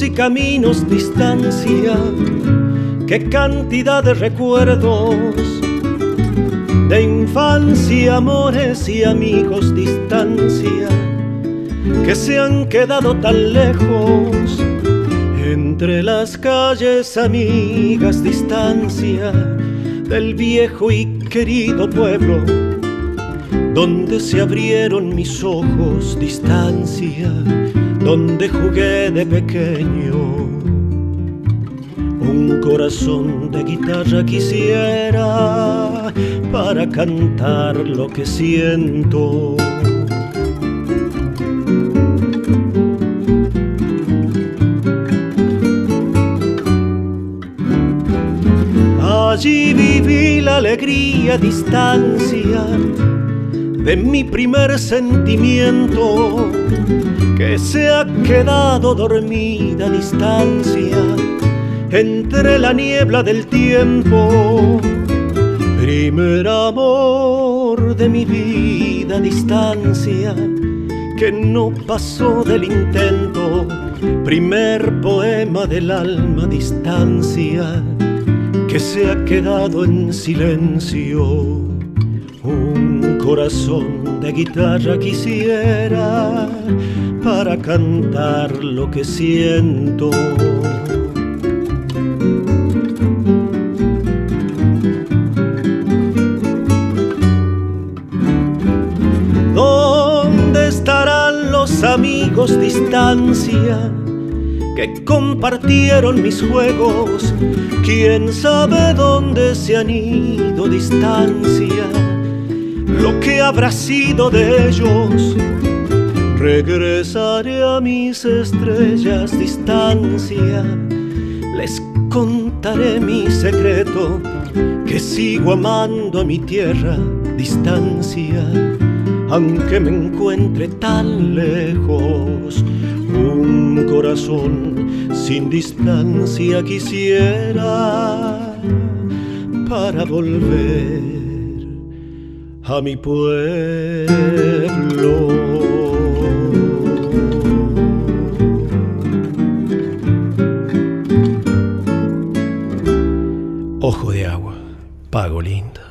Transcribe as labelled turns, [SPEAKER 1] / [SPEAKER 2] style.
[SPEAKER 1] y caminos, distancia, qué cantidad de recuerdos de infancia, amores y amigos, distancia, que se han quedado tan lejos. Entre las calles amigas, distancia del viejo y querido pueblo, donde se abrieron mis ojos, distancia donde jugué de pequeño. Un corazón de guitarra quisiera para cantar lo que siento. Allí viví la alegría, distancia de mi primer sentimiento que se ha quedado dormida a distancia entre la niebla del tiempo. Primer amor de mi vida, distancia que no pasó del intento. Primer poema del alma, distancia que se ha quedado en silencio. Un corazón de guitarra quisiera para cantar lo que siento. ¿Dónde estarán los amigos distancia que compartieron mis juegos? ¿Quién sabe dónde se han ido distancia? Lo que habrá sido de ellos. Regresaré a mis estrellas distancia, les contaré mi secreto, que sigo amando a mi tierra distancia, aunque me encuentre tan lejos. Un corazón sin distancia quisiera para volver a mi pueblo. Ojo de agua, pago linda.